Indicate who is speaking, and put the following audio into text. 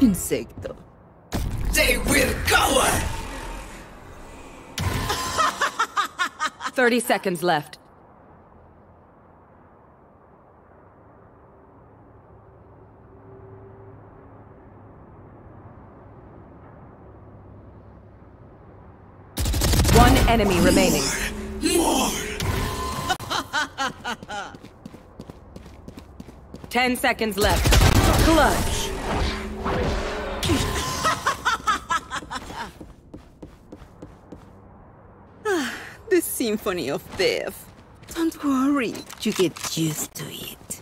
Speaker 1: insecto.
Speaker 2: They will cower!
Speaker 3: 30 seconds left. One enemy remaining.
Speaker 2: More!
Speaker 3: Ten seconds left. Clutch.
Speaker 1: The symphony of death. Don't worry, you get used to it.